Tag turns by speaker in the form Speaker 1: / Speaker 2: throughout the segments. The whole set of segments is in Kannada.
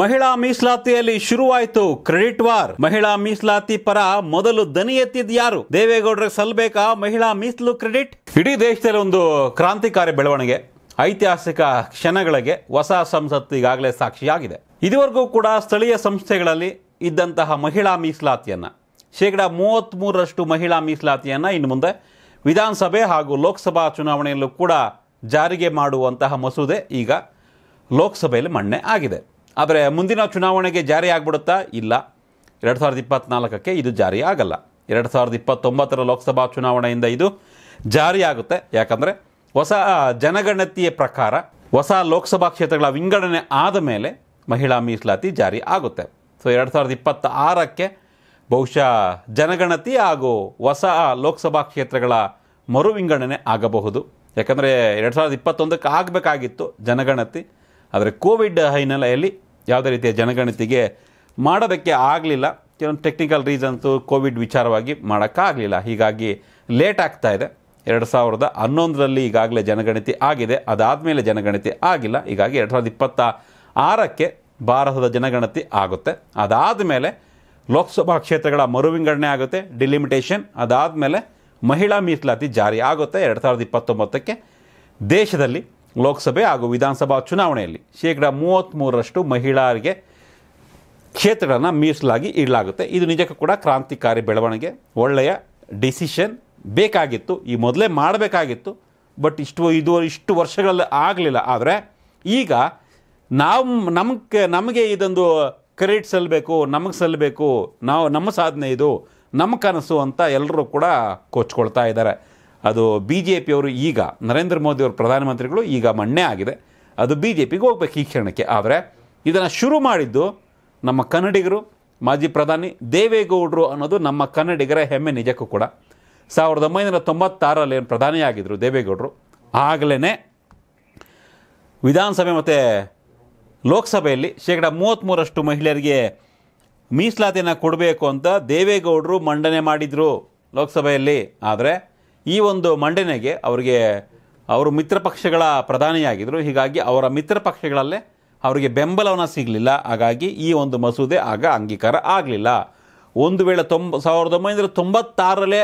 Speaker 1: ಮಹಿಳಾ ಮೀಸಲಾತಿಯಲ್ಲಿ ಶುರುವಾಯಿತು ಕ್ರೆಡಿಟ್ ವಾರ್. ಮಹಿಳಾ ಮೀಸಲಾತಿ ಪರ ಮೊದಲು ದನಿ ಎತ್ತಿದ್ ಯಾರು? ದೇವೇಗೌಡರಿಗೆ ಸಲ್ಲಬೇಕಾ ಮಹಿಳಾ ಮೀಸಲು ಕ್ರೆಡಿಟ್? ಇಡೀ ದೇಶದಲ್ಲಿ ಒಂದು ಕ್ರಾಂತಿಕಾರಿ ಬೆಳವಣಿಗೆ, ಐತಿಹಾಸಿಕ ಕ್ಷಣಗಳಿಗೆ ಹೊಸ ಸಂಸತ್ತು ಈಗಾಗಲೇ ಸಾಕ್ಷಿಯಾಗಿದೆ. ಇದುವರೆಗೂ ಕೂಡ ಸ್ಥಳೀಯ ಸಂಸ್ಥೆಗಳಲ್ಲಿ ಇದ್ದಂತಹ ಮಹಿಳಾ ಮೀಸಲಾತಿಯನ್ನ, ಶೇಕಡ ಮೂವತ್ತ್ಮೂರರಷ್ಟು ಮಹಿಳಾ ಮೀಸಲಾತಿಯನ್ನ ಇನ್ನು ಮುಂದೆ ವಿಧಾನಸಭೆ ಹಾಗೂ ಲೋಕಸಭಾ ಚುನಾವಣೆಯಲ್ಲೂ ಕೂಡ ಜಾರಿಗೆ ಮಾಡುವಂತಹ ಮಸೂದೆ ಈಗ ಲೋಕಸಭೆಯಲ್ಲಿ ಮಣ್ಣೆ ಆಗಿದೆ. ಆದರೆ ಮುಂದಿನ ಚುನಾವಣೆಗೆ ಜಾರಿ ಆಗ್ಬಿಡುತ್ತಾ ಇಲ್ಲ. ಎರಡು ಸಾವಿರದ ಇಪ್ಪತ್ನಾಲ್ಕಕ್ಕೆ ಇದು ಜಾರಿ ಆಗಲ್ಲ. ಎರಡು ಸಾವಿರದ ಇಪ್ಪತ್ತೊಂಬತ್ತರ ಲೋಕಸಭಾ ಚುನಾವಣೆಯಿಂದ ಇದು ಜಾರಿಯಾಗುತ್ತೆ. ಯಾಕಂದರೆ ಹೊಸ ಜನಗಣತಿಯ ಪ್ರಕಾರ ಹೊಸ ಲೋಕಸಭಾ ಕ್ಷೇತ್ರಗಳ ವಿಂಗಡಣೆ ಆದ ಮೇಲೆ ಮಹಿಳಾ ಮೀಸಲಾತಿ ಜಾರಿ ಆಗುತ್ತೆ. ಸೊ ಎರಡು ಸಾವಿರದ ಇಪ್ಪತ್ತ ಆರಕ್ಕೆ ಬಹುಶಃ ಜನಗಣತಿ ಹಾಗೂ ಹೊಸ ಲೋಕಸಭಾ ಕ್ಷೇತ್ರಗಳ ಮರು ವಿಂಗಡಣೆ ಆಗಬಹುದು. ಯಾಕಂದರೆ ಎರಡು ಸಾವಿರದ ಇಪ್ಪತ್ತೊಂದಕ್ಕೆ ಆಗಬೇಕಾಗಿತ್ತು ಜನಗಣತಿ. ಆದರೆ ಕೋವಿಡ್ ಹಿನ್ನೆಲೆಯಲ್ಲಿ ಯಾವುದೇ ರೀತಿಯ ಜನಗಣತಿಗೆ ಮಾಡೋದಕ್ಕೆ ಆಗಲಿಲ್ಲ. ಕೆಲವೊಂದು ಟೆಕ್ನಿಕಲ್ ರೀಸನ್ಸು ಕೋವಿಡ್ ವಿಚಾರವಾಗಿ ಮಾಡೋಕ್ಕಾಗಲಿಲ್ಲ ಹೀಗಾಗಿ ಲೇಟ್ ಆಗ್ತಾ ಇದೆ. ಎರಡು ಸಾವಿರದ ಹನ್ನೊಂದರಲ್ಲಿ ಈಗಾಗಲೇ ಜನಗಣತಿ ಆಗಿದೆ. ಅದಾದಮೇಲೆ ಜನಗಣತಿ ಆಗಿಲ್ಲ. ಹೀಗಾಗಿ ಎರಡು ಸಾವಿರದ ಇಪ್ಪತ್ತ ಆರಕ್ಕೆ ಭಾರತದ ಜನಗಣತಿ ಆಗುತ್ತೆ. ಅದಾದ ಮೇಲೆ ಲೋಕಸಭಾ ಕ್ಷೇತ್ರಗಳ ಮರು ವಿಂಗಡಣೆ ಆಗುತ್ತೆ. ಡಿಲಿಮಿಟೇಷನ್ ಅದಾದ ಮೇಲೆ ಮಹಿಳಾ ಮೀಸಲಾತಿ ಜಾರಿ ಆಗುತ್ತೆ. ಎರಡು ಸಾವಿರದ ಇಪ್ಪತ್ತೊಂಬತ್ತಕ್ಕೆ ದೇಶದಲ್ಲಿ ಲೋಕಸಭೆ ಹಾಗೂ ವಿಧಾನಸಭಾ ಚುನಾವಣೆಯಲ್ಲಿ ಶೇಕಡ ಮೂವತ್ತ್ಮೂರರಷ್ಟು ಮಹಿಳೆಯರಿಗೆ ಕ್ಷೇತ್ರಗಳನ್ನು ಮೀಸಲಾಗಿ ಇಡಲಾಗುತ್ತೆ. ಇದು ನಿಜಕ್ಕೂ ಕೂಡ ಕ್ರಾಂತಿಕಾರಿ ಬೆಳವಣಿಗೆ. ಒಳ್ಳೆಯ ಡಿಸಿಷನ್ ಬೇಕಾಗಿತ್ತು. ಈ ಮೊದಲೇ ಮಾಡಬೇಕಾಗಿತ್ತು. ಬಟ್ ಇಷ್ಟು, ಇದು ಇಷ್ಟು ವರ್ಷಗಳಲ್ಲಿ ಆಗಲಿಲ್ಲ. ಆದರೆ ಈಗ ನಾವು, ನಮಗೆ ನಮಗೆ ಇದೊಂದು ಕ್ರೆಡಿಟ್ ಸಲ್ಲಬೇಕು ನಮಗೆ ಸಲ್ಲಬೇಕು ನಾವು, ನಮ್ಮ ಸಾಧನೆ ಇದು, ನಮ್ಮ ಕನಸು ಅಂತ ಎಲ್ಲರೂ ಕೂಡ ಕೊಚ್ಕೊಳ್ತಾ ಇದ್ದಾರೆ. ಅದು ಬಿ ಜೆ ಪಿಯವರು ಈಗ ನರೇಂದ್ರ ಮೋದಿಯವರು ಪ್ರಧಾನಮಂತ್ರಿಗಳು ಈಗ ಮಣ್ಣೆ ಆಗಿದೆ. ಅದು ಬಿ ಜೆ ಪಿಗೆ ಹೋಗ್ಬೇಕು ಈ ಕ್ಷಣಕ್ಕೆ. ಆದರೆ ಇದನ್ನು ಶುರು ಮಾಡಿದ್ದು ನಮ್ಮ ಕನ್ನಡಿಗರು, ಮಾಜಿ ಪ್ರಧಾನಿ ದೇವೇಗೌಡರು ಅನ್ನೋದು ನಮ್ಮ ಕನ್ನಡಿಗರ ಹೆಮ್ಮೆ ನಿಜಕ್ಕೂ ಕೂಡ. ಸಾವಿರದ ಒಂಬೈನೂರ ತೊಂಬತ್ತಾರರಲ್ಲಿ ಏನು ಪ್ರಧಾನಿಯಾಗಿದ್ದರು ದೇವೇಗೌಡರು. ಆಗಲೇ ವಿಧಾನಸಭೆ ಮತ್ತು ಲೋಕಸಭೆಯಲ್ಲಿ ಶೇಕಡ ಮೂವತ್ತ್ಮೂರಷ್ಟು ಮಹಿಳೆಯರಿಗೆ ಮೀಸಲಾತಿಯನ್ನು ಕೊಡಬೇಕು ಅಂತ ದೇವೇಗೌಡರು ಮಂಡನೆ ಮಾಡಿದರು ಲೋಕಸಭೆಯಲ್ಲಿ. ಆದರೆ ಈ ಒಂದು ಮಂಡನೆಗೆ ಅವರಿಗೆ ಅವರು ಮಿತ್ರ ಪಕ್ಷಗಳ ಪ್ರಧಾನಿಯಾಗಿದ್ದರು ಹೀಗಾಗಿ ಅವರ ಮಿತ್ರ ಪಕ್ಷಗಳಲ್ಲೇ ಅವರಿಗೆ ಬೆಂಬಲವನ್ನು ಸಿಗಲಿಲ್ಲ. ಹಾಗಾಗಿ ಈ ಒಂದು ಮಸೂದೆ ಆಗ ಅಂಗೀಕಾರ ಆಗಲಿಲ್ಲ. ಒಂದು ವೇಳೆ ತೊಂಬ ಸಾವಿರದ ಒಂಬೈನೂರ ತೊಂಬತ್ತಾರರಲ್ಲೇ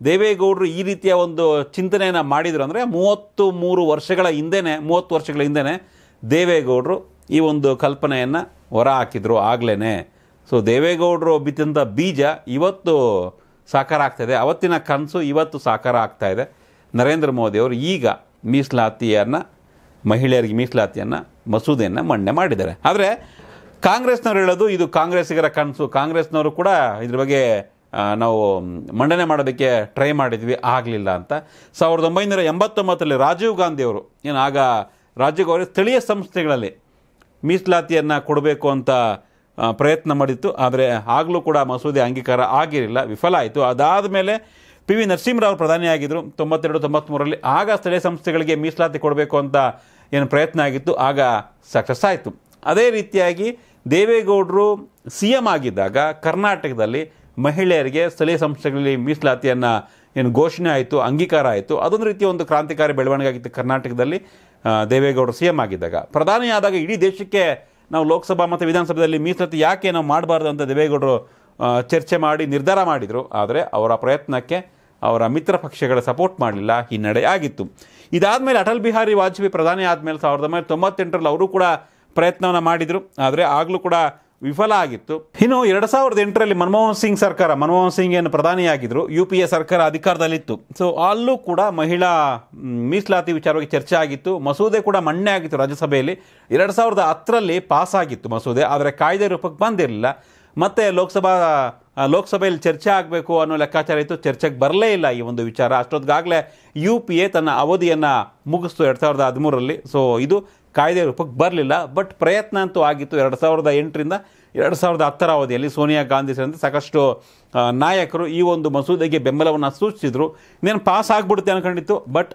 Speaker 1: ದೇವೇಗೌಡರು ಈ ರೀತಿಯ ಒಂದು ಚಿಂತನೆಯನ್ನು ಮಾಡಿದರು ಅಂದರೆ ಮೂವತ್ತು ಮೂರು ವರ್ಷಗಳ ಹಿಂದೆಯೇ ಮೂವತ್ತು ವರ್ಷಗಳ ಹಿಂದೆಯೇ ದೇವೇಗೌಡರು ಈ ಒಂದು ಕಲ್ಪನೆಯನ್ನು ಹೊರ ಹಾಕಿದ್ರು ಆಗಲೇ ಸೊ ದೇವೇಗೌಡರು ಬಿತ್ತಂಥ ಬೀಜ ಇವತ್ತು ಸಾಕಾರ ಆಗ್ತಾಯಿದೆ ಅವತ್ತಿನ ಕನಸು ಇವತ್ತು ಸಾಕಾರ ಆಗ್ತಾ ಇದೆ. ನರೇಂದ್ರ ಮೋದಿಯವರು ಈಗ ಮೀಸಲಾತಿಯನ್ನು, ಮಹಿಳೆಯರಿಗೆ ಮೀಸಲಾತಿಯನ್ನು, ಮಸೂದೆಯನ್ನು ಮಂಡನೆ ಮಾಡಿದ್ದಾರೆ. ಆದರೆ ಕಾಂಗ್ರೆಸ್ನವ್ರು ಹೇಳೋದು ಇದು ಕಾಂಗ್ರೆಸ್ಸಿಗರ ಕನಸು. ಕಾಂಗ್ರೆಸ್ನವರು ಕೂಡ ಇದ್ರ ಬಗ್ಗೆ ನಾವು ಮಂಡನೆ ಮಾಡೋದಕ್ಕೆ ಟ್ರೈ ಮಾಡಿದ್ವಿ, ಆಗಲಿಲ್ಲ ಅಂತ. ಸಾವಿರದ ಒಂಬೈನೂರ ಎಂಬತ್ತೊಂಬತ್ತರಲ್ಲಿ ರಾಜೀವ್ ಗಾಂಧಿಯವರು ಏನು ಆಗ ರಾಜೀವ್ ಗಾಂಧಿ ಸ್ಥಳೀಯ ಸಂಸ್ಥೆಗಳಲ್ಲಿ ಮೀಸಲಾತಿಯನ್ನು ಕೊಡಬೇಕು ಅಂತ ಪ್ರಯತ್ನ ಮಾಡಿತ್ತು. ಆದರೆ ಆಗಲೂ ಕೂಡ ಮಸೂದೆ ಅಂಗೀಕಾರ ಆಗಿರಲಿಲ್ಲ. ವಿಫಲ ಆಯಿತು. ಅದಾದ ಮೇಲೆ ಪಿ ವಿ ನರಸಿಂಹರಾವ್ ಪ್ರಧಾನಿಯಾಗಿದ್ದರು ತೊಂಬತ್ತೆರಡು ತೊಂಬತ್ತ್ಮೂರರಲ್ಲಿ ಆಗ ಸ್ಥಳೀಯ ಸಂಸ್ಥೆಗಳಿಗೆ ಮೀಸಲಾತಿ ಕೊಡಬೇಕು ಅಂತ ಏನು ಪ್ರಯತ್ನ ಆಗಿತ್ತು. ಆಗ ಸಕ್ಸಸ್ ಆಯಿತು. ಅದೇ ರೀತಿಯಾಗಿ ದೇವೇಗೌಡರು ಸಿ ಎಂ ಆಗಿದ್ದಾಗ ಕರ್ನಾಟಕದಲ್ಲಿ ಮಹಿಳೆಯರಿಗೆ ಸ್ಥಳೀಯ ಸಂಸ್ಥೆಗಳಲ್ಲಿ ಮೀಸಲಾತಿಯನ್ನು ಏನು ಘೋಷಣೆ ಆಯಿತು, ಅಂಗೀಕಾರ ಆಯಿತು. ಅದೊಂದು ರೀತಿಯ ಒಂದು ಕ್ರಾಂತಿಕಾರಿ ಬೆಳವಣಿಗೆ ಆಗಿತ್ತು ಕರ್ನಾಟಕದಲ್ಲಿ ದೇವೇಗೌಡರು ಸಿ ಎಂ ಆಗಿದ್ದಾಗ. ಪ್ರಧಾನಿಯಾದಾಗ ಇಡೀ ದೇಶಕ್ಕೆ ನಾವು ಲೋಕಸಭಾ ಮತ್ತು ವಿಧಾನಸಭೆಯಲ್ಲಿ ಮೀಸಲಾತಿ ಯಾಕೆ ನಾವು ಮಾಡಬಾರ್ದು ಅಂತ ದೇವೇಗೌಡರು ಚರ್ಚೆ ಮಾಡಿ, ನಿರ್ಧಾರ ಮಾಡಿದರು. ಆದರೆ ಅವರ ಪ್ರಯತ್ನಕ್ಕೆ ಅವರ ಮಿತ್ರ ಪಕ್ಷಗಳ ಸಪೋರ್ಟ್ ಮಾಡಲಿಲ್ಲ. ಹಿನ್ನಡೆ ಆಗಿತ್ತು. ಇದಾದಮೇಲೆ ಅಟಲ್ ಬಿಹಾರಿ ವಾಜಪೇಯಿ ಪ್ರಧಾನಿ ಆದಮೇಲೆ ಸಾವಿರದ ಒಂಬೈನೂರ ತೊಂಬತ್ತೆಂಟರಲ್ಲಿ ಅವರು ಕೂಡ ಪ್ರಯತ್ನವನ್ನು ಮಾಡಿದರು. ಆದರೆ ಆಗಲೂ ಕೂಡ ವಿಫಲ ಆಗಿತ್ತು. ಇನ್ನು ಎರಡು ಸಾವಿರದ ಎಂಟರಲ್ಲಿ ಮನಮೋಹನ್ ಸಿಂಗ್ ಸರ್ಕಾರ, ಮನಮೋಹನ್ ಸಿಂಗ್ ಏನು ಪ್ರಧಾನಿಯಾಗಿದ್ದರು ಯು ಪಿ ಎ ಸರ್ಕಾರ ಅಧಿಕಾರದಲ್ಲಿತ್ತು. ಸೊ ಅಲ್ಲೂ ಕೂಡ ಮಹಿಳಾ ಮೀಸಲಾತಿ ವಿಚಾರವಾಗಿ ಚರ್ಚೆ ಆಗಿತ್ತು. ಮಸೂದೆ ಕೂಡ ಮಣ್ಣೆ ಆಗಿತ್ತು ರಾಜ್ಯಸಭೆಯಲ್ಲಿ. ಎರಡು ಸಾವಿರದ ಹತ್ತರಲ್ಲಿ ಪಾಸ್ ಆಗಿತ್ತು ಮಸೂದೆ, ಆದರೆ ಕಾಯ್ದೆ ರೂಪಕ್ಕೆ ಬಂದಿರಲಿಲ್ಲ. ಮತ್ತೆ ಲೋಕಸಭಾ ಲೋಕಸಭೆಯಲ್ಲಿ ಚರ್ಚೆ ಆಗಬೇಕು ಅನ್ನೋ ಲೆಕ್ಕಾಚಾರ ಇತ್ತು. ಚರ್ಚೆಗೆ ಬರಲೇ ಇಲ್ಲ ಈ ಒಂದು ವಿಚಾರ. ಅಷ್ಟೊತ್ತಿಗಾಗಲೇ ಯು ಪಿ ಎ ತನ್ನ ಅವಧಿಯನ್ನು ಮುಗಿಸ್ತು ಎರಡು ಸಾವಿರದ ಹದಿಮೂರರಲ್ಲಿ. ಸೊ ಇದು ಕಾಯ್ದೆ ರೂಪಕ್ಕೆ ಬರಲಿಲ್ಲ ಬಟ್ ಪ್ರಯತ್ನ ಅಂತೂ ಆಗಿತ್ತು. ಎರಡು ಸಾವಿರದ ಎಂಟರಿಂದ ಎರಡು ಸಾವಿರದ ಹತ್ತರ ಅವಧಿಯಲ್ಲಿ ಸೋನಿಯಾ ಗಾಂಧಿ ಸೇರಿದಂತೆ ಸಾಕಷ್ಟು ನಾಯಕರು ಈ ಒಂದು ಮಸೂದೆಗೆ ಬೆಂಬಲವನ್ನು ಸೂಚಿಸಿದರು. ಇನ್ನೇನು ಪಾಸ್ ಆಗಿಬಿಡುತ್ತೆ ಅನ್ಕೊಂಡಿತ್ತು ಬಟ್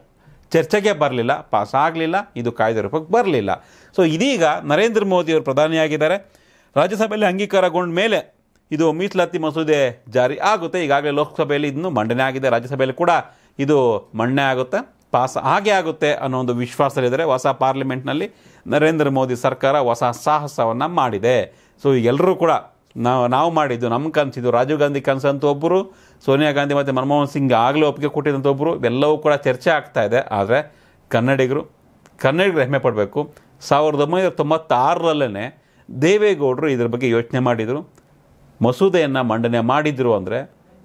Speaker 1: ಚರ್ಚೆಗೆ ಬರಲಿಲ್ಲ, ಪಾಸ್ ಆಗಲಿಲ್ಲ, ಇದು ಕಾಯ್ದೆ ರೂಪಕ್ಕೆ ಬರಲಿಲ್ಲ. ಸೊ ಇದೀಗ ನರೇಂದ್ರ ಮೋದಿಯವರು ಪ್ರಧಾನಿಯಾಗಿದ್ದಾರೆ. ರಾಜ್ಯಸಭೆಯಲ್ಲಿ ಅಂಗೀಕಾರಗೊಂಡ ಮೇಲೆ ಇದು ಮೀಸಲಾತಿ ಮಸೂದೆ ಜಾರಿ ಆಗುತ್ತೆ. ಈಗಾಗಲೇ ಲೋಕಸಭೆಯಲ್ಲಿ ಇನ್ನೂ ಮಂಡನೆ ಆಗಿದೆ. ರಾಜ್ಯಸಭೆಯಲ್ಲಿ ಕೂಡ ಇದು ಮಂಡನೆ ಆಗುತ್ತೆ. ಪಾಸ್ ಹಾಗೆ ಆಗುತ್ತೆ ಅನ್ನೋ ಒಂದು ವಿಶ್ವಾಸದಲ್ಲಿದ್ದರೆ ಹೊಸ ಪಾರ್ಲಿಮೆಂಟ್ನಲ್ಲಿ ನರೇಂದ್ರ ಮೋದಿ ಸರ್ಕಾರ ಹೊಸ ಸಾಹಸವನ್ನು ಮಾಡಿದೆ. ಸೊ ಎಲ್ಲರೂ ಕೂಡ ನಾವು ನಾವು ಮಾಡಿದ್ದು ನಮ್ಮ ಕನಸಿದ್ದು, ರಾಜೀವ್ ಗಾಂಧಿ ಕನಸಂತ ಒಬ್ಬರು ಸೋನಿಯಾ ಗಾಂಧಿ ಮತ್ತು ಮನಮೋಹನ್ ಸಿಂಗ್ ಆಗಲೇ ಒಪ್ಪಿಗೆ ಕೊಟ್ಟಿದ್ದಂಥ ಒಬ್ಬರು ಇವೆಲ್ಲವೂ ಕೂಡ ಚರ್ಚೆ ಆಗ್ತಾ ಇದೆ. ಆದರೆ ಕನ್ನಡಿಗರು ಕನ್ನಡಿಗರು ಹೆಮ್ಮೆ ಪಡಬೇಕು. ಸಾವಿರದ ಒಂಬೈನೂರ ತೊಂಬತ್ತಾರರಲ್ಲೇ ದೇವೇಗೌಡರು ಇದ್ರ ಬಗ್ಗೆ ಯೋಚನೆ ಮಾಡಿದರು. ಮಸೂದೆಯನ್ನು ಮಂಡನೆ ಮಾಡಿದರು ಅಂದರೆ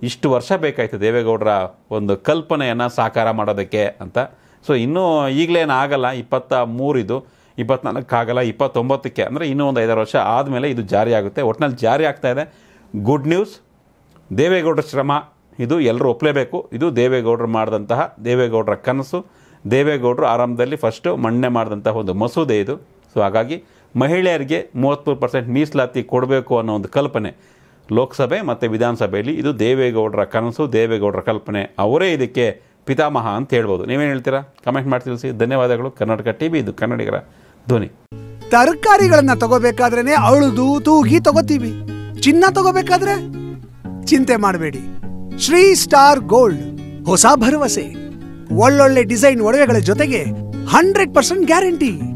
Speaker 1: ಇಷ್ಟು ವರ್ಷ ಬೇಕಾಯ್ತು ದೇವೇಗೌಡರ ಒಂದು ಕಲ್ಪನೆಯನ್ನು ಸಾಕಾರ ಮಾಡೋದಕ್ಕೆ ಅಂತ. ಸೊ ಇನ್ನೂ ಈಗಲೇನು ಆಗಲ್ಲ, ಇಪ್ಪತ್ತ ಮೂರಿದು ಇಪ್ಪತ್ನಾಲ್ಕು ಆಗಲ್ಲ ಇಪ್ಪತ್ತೊಂಬತ್ತಕ್ಕೆ. ಅಂದರೆ ಇನ್ನೂ ಒಂದು ಐದಾರು ವರ್ಷ ಆದಮೇಲೆ ಇದು ಜಾರಿ ಆಗುತ್ತೆ. ಒಟ್ಟಿನಲ್ಲಿ ಜಾರಿ ಆಗ್ತಾ ಇದೆ. ಗುಡ್ ನ್ಯೂಸ್ ದೇವೇಗೌಡರ ಶ್ರಮ, ಇದು ಎಲ್ಲರೂ ಒಪ್ಪಲೇಬೇಕು ಇದು ದೇವೇಗೌಡರು ಮಾಡಿದಂತಹ ದೇವೇಗೌಡರ ಕನಸು. ದೇವೇಗೌಡರು ಆರಂಭದಲ್ಲಿ ಫಸ್ಟು ಮಣ್ಣೆ ಮಾಡಿದಂತಹ ಒಂದು ಮಸೂದೆ ಇದು. ಸೊ ಹಾಗಾಗಿ ಮಹಿಳೆಯರಿಗೆ ಮೂವತ್ತ್ಮೂರು ಪರ್ಸೆಂಟ್ ಮೀಸಲಾತಿ ಕೊಡಬೇಕು ಅನ್ನೋ ಒಂದು ಕಲ್ಪನೆ ಲೋಕಸಭೆ ಮತ್ತು ವಿಧಾನಸಭೆಯಲ್ಲಿ ಇದು ದೇವೇಗೌಡರ ಕನಸು, ದೇವೇಗೌಡರ ಕಲ್ಪನೆ. ಅವರೇ ಇದಕ್ಕೆ ಪಿತಾಮಹ ಅಂತ ಹೇಳ್ಬೋದು. ನೀವೇನು ಹೇಳ್ತೀರಾ? ಕಮೆಂಟ್ ಮಾಡಿ ತಿಳಿಸಿ ಧನ್ಯವಾದಗಳು. ಕರ್ನಾಟಕ ಟಿ ವಿ ಇದು ಕನ್ನಡಿಗರ ಧ್ವನಿ.
Speaker 2: ತರಕಾರಿಗಳನ್ನ ತಗೋಬೇಕಾದ್ರೇನೆ ಅಳುದು, ತೂಗಿ ತಗೋತೀವಿ. ಚಿನ್ನ ತಗೋಬೇಕಾದ್ರೆ ಚಿಂತೆ ಮಾಡಬೇಡಿ. Sri star gold. ಹೊಸ ಭರವಸೆ. ಒಳ್ಳೊಳ್ಳೆ ಡಿಸೈನ್ ಒಡವೆಗಳ ಜೊತೆಗೆ ಹಂಡ್ರೆಡ್ ಪರ್ಸೆಂಟ್ ಗ್ಯಾರಂಟಿ.